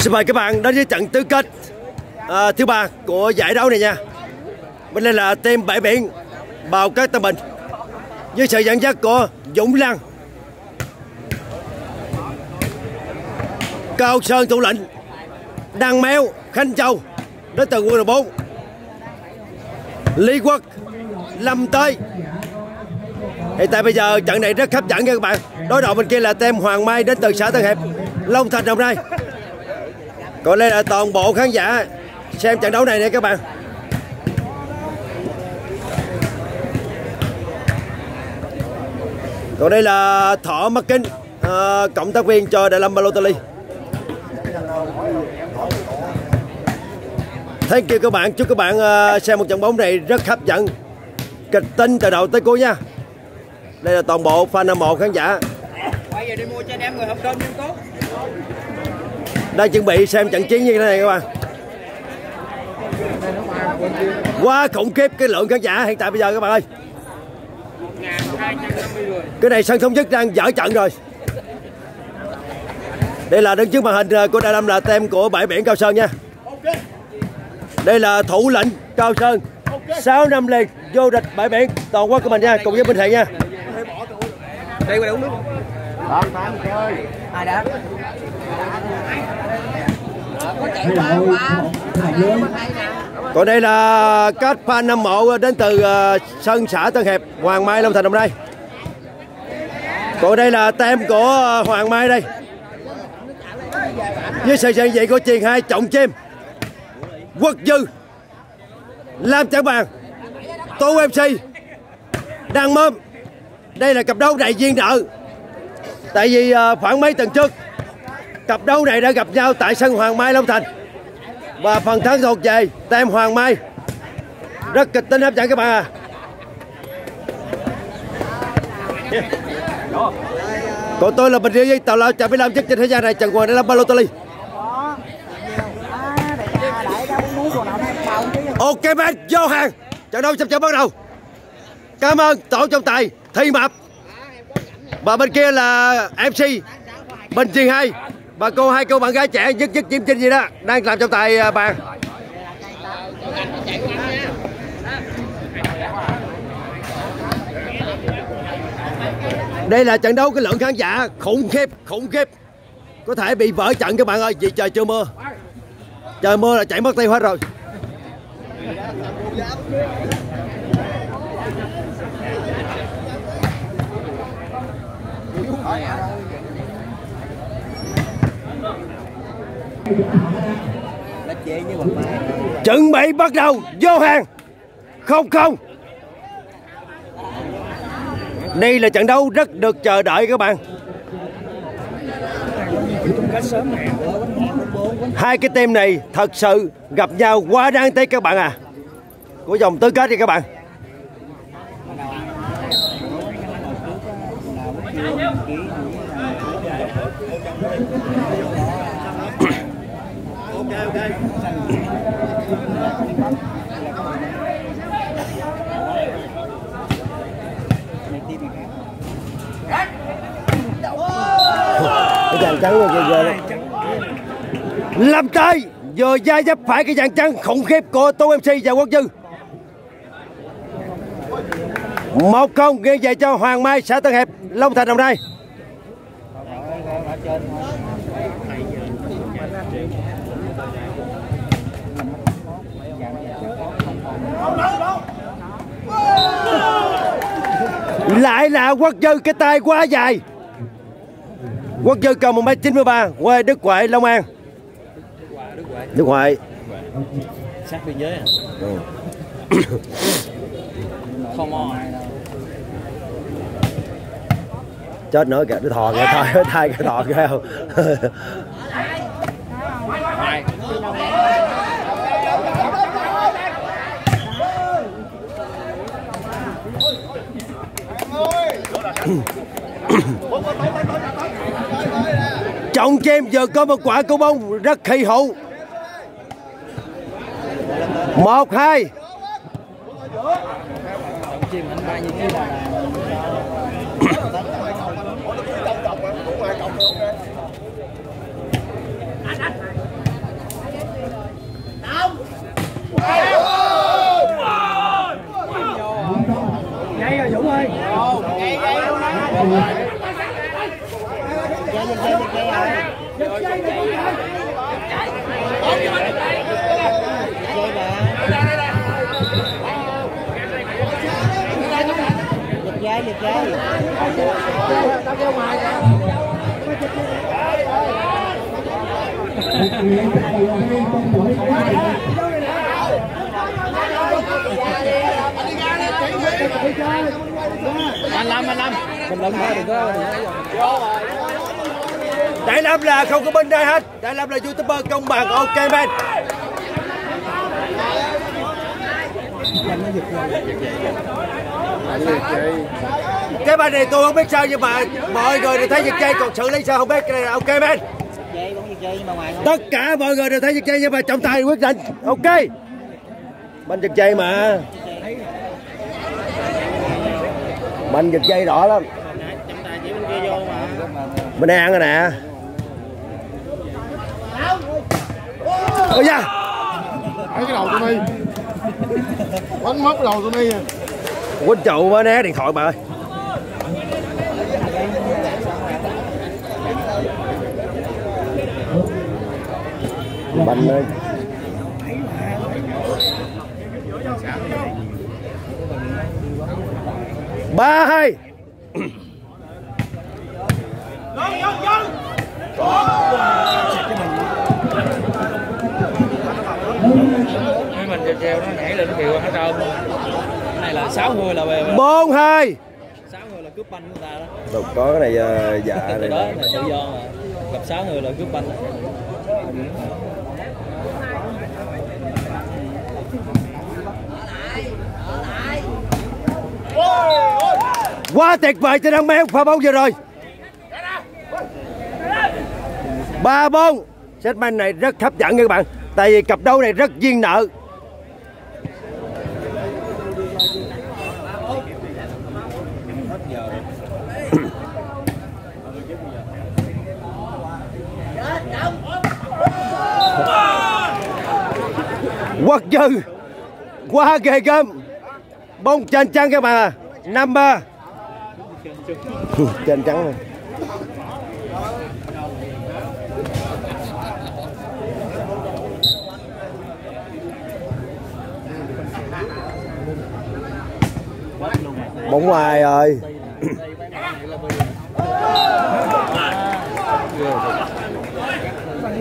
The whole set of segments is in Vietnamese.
Xin mời các bạn đến với trận tứ kết à, thứ ba của giải đấu này nha. Bên đây là team bãi biển Bào Cát Tân Bình với sự dẫn dắt của Dũng Lăng, Cao Sơn thủ lĩnh, Đăng Méo, Khánh Châu đến từ quân đội 4 Lý Quốc, Lâm Tới. Hiện tại bây giờ trận này rất hấp dẫn nha các bạn. Đối đầu bên kia là tem Hoàng Mai đến từ xã Tân Hiệp Long Thành Đồng Nai. Còn đây là toàn bộ khán giả xem trận đấu này nè các bạn. Còn đây là Thọ mắc Kính à, Cộng tác viên cho Đại Lâm Balotelli. Thank you các bạn. Chúc các bạn uh, xem một trận bóng này rất hấp dẫn. Kịch tính từ đầu tới cuối nha. Đây là toàn bộ fan hâm mộ khán giả. Bây giờ đi mua cho anh em người hộp cơm nhân tốt đang chuẩn bị xem trận chiến như thế này các bạn. Quá khủng khiếp cái lượng khán giả hiện tại bây giờ các bạn ơi. 1250 người Cái này sân thống nhất đang dở trận rồi. Đây là đứng trước màn hình ờ, của Đại Lâm là tem của bãi biển Cao Sơn nha. Đây là thủ lĩnh Cao Sơn. 6 năm liền vô địch bãi biển toàn quốc của mình nha cùng với Minh Thiện nha. Đây qua uống nước đã chạy qua qua Còn đây là các fan hâm mộ đến từ ờ, sân xã Tân Hiệp, Hoàng Mai, Long Thành, Đồng Nai. Còn đây là tem của ờ, Hoàng Mai đây. Với sự hiện diện của truyền hai trọng chim. Quốc Dư. Lam Chẳng Bàn. Tú MC. Đăng Mơm. Đây là cặp đấu đại viên nợ. Tại vì ờ, khoảng mấy tuần trước cặp đấu này đã gặp nhau tại sân Hoàng Mai Long Thành. Và phần thắng thuộc về tem Hoàng Mai. Rất kịch tính hấp dẫn các bạn à còn tôi là Bình Điêu Duy, Tàu Lao chào với Lam chức trên thế gian này, Trần Hoàng đã làm Balotelli Ok man vô hàng. Trận đấu sắp sửa bắt đầu. Cảm ơn tổ trọng tài Thi Mập. Và bên kia là MC Bình Truyền 2 Bà cô hai cô bạn gái trẻ dứt dứt chim chinh gì đó Đang làm trọng tài bàn Đây là trận đấu cái lượng khán giả khủng khiếp khủng khiếp. Có thể bị vỡ trận các bạn ơi. Vì trời chưa mưa. Trời mưa là chạy mất tay hết rồi. Oh, yeah. Chuẩn bị bắt đầu, vô hàng. Không không. Đây là trận đấu rất được chờ đợi các bạn. Hai cái team này thật sự gặp nhau quá đáng tiếc các bạn à. Của dòng tứ kết đi các bạn. Cái dàn trắng rồi giờ ghê Lâm tay Vừa da dấp phải cái dàn trắng khủng khiếp của Tô MC và Quốc Dư. Một không ghi về cho Hoàng Mai, xã Tân Hiệp, Long Thành Đồng Nai. Lại là Quốc Dư cái tay quá dài Quốc Dư cầm 1m93 quê Đức Huệ Long An Đức Huệ Sát biên giới à on chết nữa kìa nó thò kìa thôi thay cái thò kìa Ông James giờ có một quả cầu bông rất kỳ hậu một, hai Vậy rồi, Dũng ơi. Anh lâm anh lâm. Mình lâm thôi đừng có Đại Lâm là không có bên đây hết. Đại Lâm là youtuber công bằng. Ok man Cái bài này tôi không biết sao nhưng mà mọi người đều thấy giật dây còn xử lý sao không biết. Cái này là ok không Tất cả mọi người đều thấy giật dây nhưng mà trọng tài quyết định ok. Banh giật dây mà. Banh giật dây đỏ lắm. Trọng tài chỉ bên kia vô mà Bên đây ăn rồi nè. Ôi da. Thấy cái đầu tôi đi Quánh mất cái đầu tôi đi Quýnh chậu quá né điện thoại bà ơi. Banh ơi. Ba hai. Mình treo nó nhảy lên kiều hết trơn là sáu người là về bốn hai. Sáu người là cướp banh của ta đó. Đâu có cái này ờ, dạ này đó là tự do mà. Gặp sáu người là cướp banh. Đó. Quá tuyệt vời cho thằng Méo pha bóng vừa rồi. Ba bốn. Set man này rất hấp dẫn nha các bạn. Tại vì cặp đấu này rất duyên nợ Quốc dư Quá ghê gớm, bông trên trắng các bạn à năm ba trên trắng này. Bóng ngoài rồi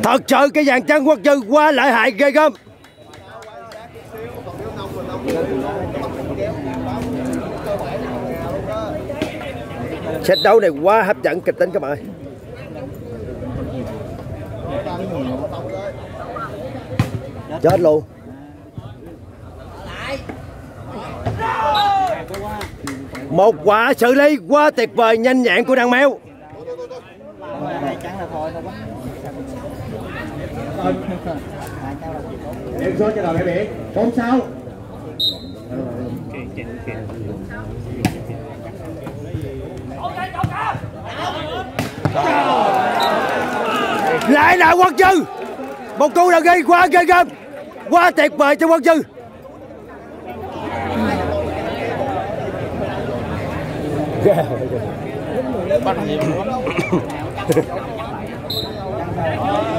thật sự cái dàn trắng quốc dư quá lợi hại, ghê gớm set đấu này quá hấp dẫn, kịch tính các bạn ơi. Chết luôn. Một quả xử lý quá tuyệt vời, nhanh nhẹn của đàn mèo này trắng là thôi thôi Điểm số cho đội bãi biển 4 6 lại là quốc dư một cú đầu gây quá ghê gớm. Quá tuyệt vời cho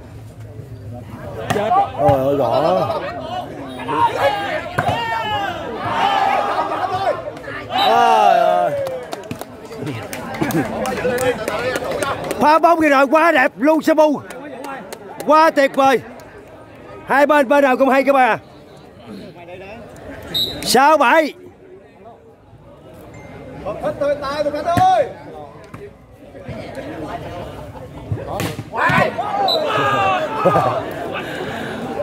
chết rồi ôi ôi gõ ơi. pha bóng kìa rồi, quá đẹp luôn Samu quá tuyệt vời hai bên bên nào cũng hay các bạn à sáu bảy Wow!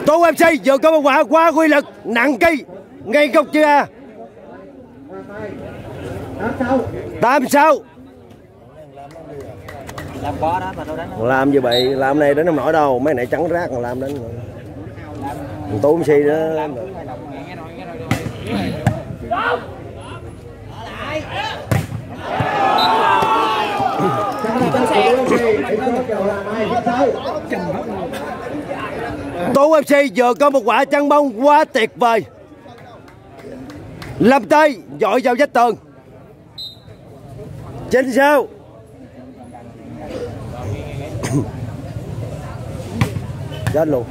Tô MC vừa có một quả quá quy lực, nặng ký, ngay góc chưa à tám sáu. Làm bó đó mà đâu đánh làm như vậy, làm này đến không nổi đâu, mấy này trắng rác còn làm đến Còn tú MC đó. Tú FC vừa có một quả chân bóng quá tuyệt vời. Lâm tay dội vào vách tường. Chính sao Chết luôn.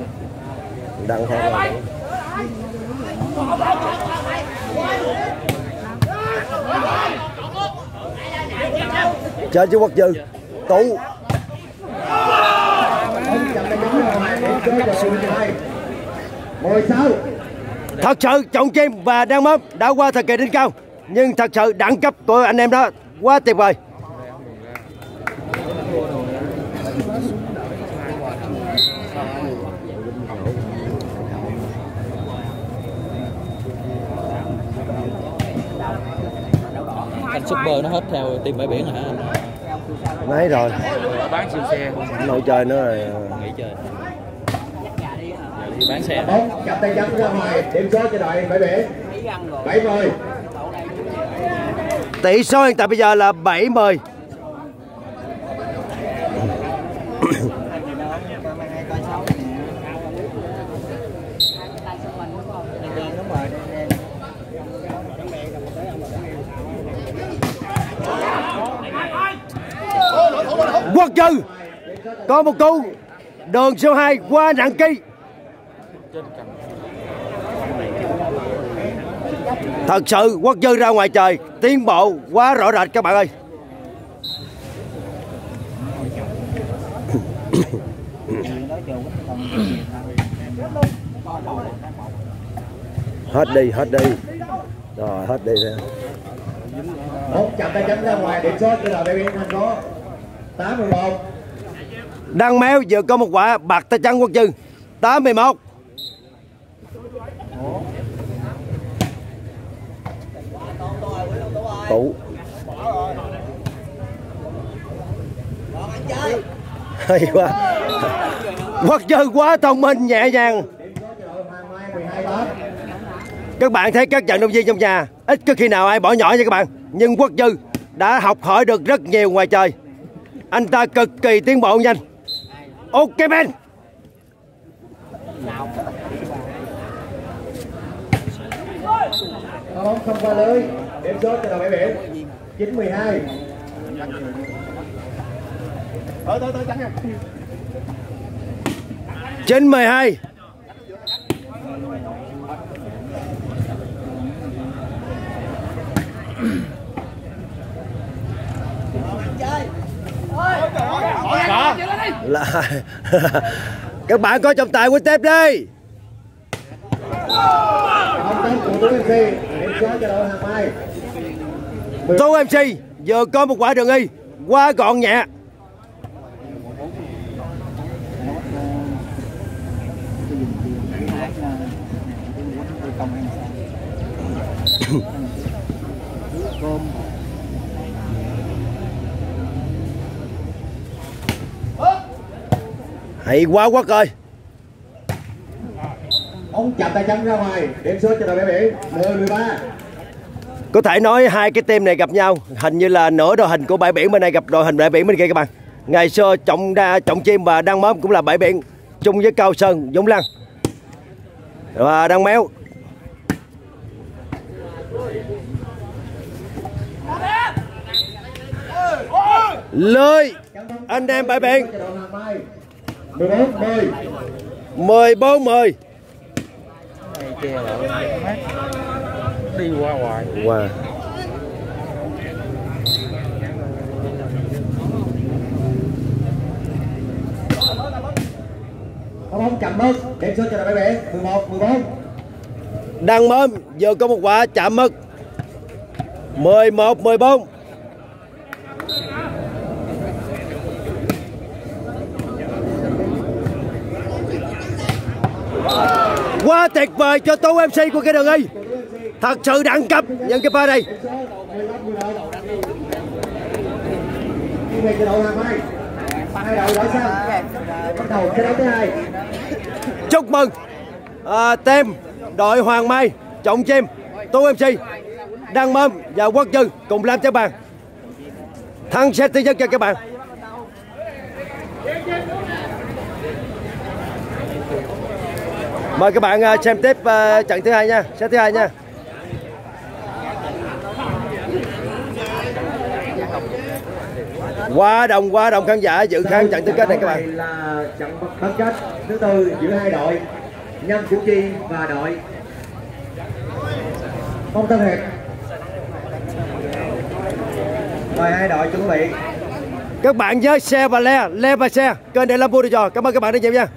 Đăng theo rồi Chơi chứ quốc dư. Tú. Thật sự trọng kim và đang mớp đã qua thời kỳ đỉnh cao Nhưng thật sự đẳng cấp của anh em đó quá tuyệt vời. Thành super nó hết theo team bãi biển hả anh? Nấy rồi. Bán siêu xe. Nội chơi nữa rồi. Nghỉ chơi Bán xe. Bóng chặt tay chân ra ngoài điểm số cho đội bãi biển bảy mươi. Tỷ số hiện tại bây giờ là 70 Quốc Dư có một cú. Đường số 2 qua nặng ký Thật sự Quốc Dư ra ngoài trời tiến bộ quá rõ rệt các bạn ơi. Hết đi hết đi. Rồi hết đi bóng chặt tay chân ra ngoài điểm số cho bãi biển thành phố tám mươi một. Đăng méo vừa có một quả bạc tay trắng Quốc Dư. 81 Tụ Hay quá. Quốc Dư quá thông minh, nhẹ nhàng. Các bạn thấy các vận động viên trong nhà, Ít có khi nào ai bỏ nhỏ nha các bạn. Nhưng Quốc Dư đã học hỏi được rất nhiều ngoài trời. Anh ta cực kỳ tiến bộ nhanh. Ok, Ben. Bóng không qua lưới. Điểm số cho đội bãi biển chín mươi hai. Chín mười hai. Là các bạn có trọng tài của tép đi Tô MC Giờ có một quả đường y Quá gọn nhẹ. Cơm hay quá quá coi bóng chặt tay chân ra ngoài. Điểm số cho đội bãi biển mười mười ba. Có thể nói hai cái team này gặp nhau hình như là nửa đội hình của bãi biển bên này gặp đội hình bãi biển bên kia các bạn. Ngày xưa trọng đa trọng chim và đăng mớm cũng là bãi biển chung với cao sơn dũng lăng. Và đăng méo. Lơi anh em bãi biển. Cho đội hoàng mai mười bốn mười. 14 10 Này che lại mát. Đi qua hoài. Wow. Pha bóng chậm mất điểm số cho đội biển mười một mười bốn. Đăng mớm vừa có một quả chạm mất. 11 14 Quá tuyệt vời cho Tú MC của cái đường y Thật sự đẳng cấp những cái pha này. Hàng mai hai đội đổi sang bắt đầu cái đấu thứ hai chúc mừng à, tem đội Hoàng Mai Trọng Chim Tú MC Đăng mâm và Quốc dân cùng làm cho bàn. Thắng set thứ nhất cho các bạn. Mời các bạn à, xem tiếp à, trận thứ hai nha set thứ hai nha. Quá đông quá đông khán giả dự khán trận tứ kết này các bạn. Là trận bán kết thứ tư giữa hai đội Nhân Củ Chi và đội Phong Tân Hiệp. Mời hai đội chuẩn bị. Các bạn nhớ share và le le và share kênh để làm vui được rồi cảm ơn các bạn đã xem nha